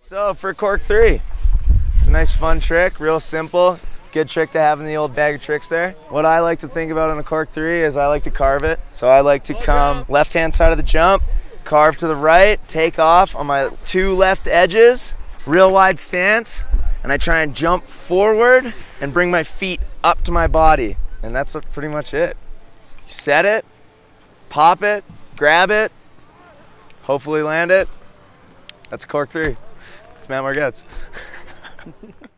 So for cork three, it's a nice fun trick, real simple. Good trick to have in the old bag of tricks there. What I like to think about on a cork three is I like to carve it. So I like to come left hand side of the jump, carve to the right, take off on my two left edges, real wide stance, and I try and jump forward and bring my feet up to my body. And that's pretty much it. Set it, pop it, grab it, hopefully land it. That's cork three. Matt Margetts.